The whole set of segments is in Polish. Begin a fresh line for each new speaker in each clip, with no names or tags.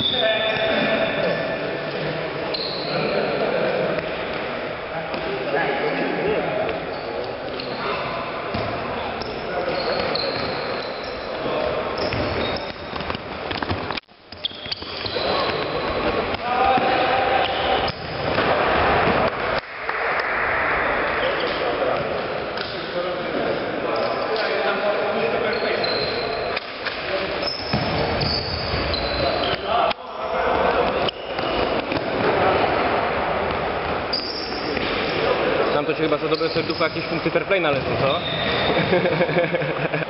Yeah. Się chyba za dobre serducho jakieś punkty fair play nalecą, co?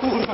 культурно.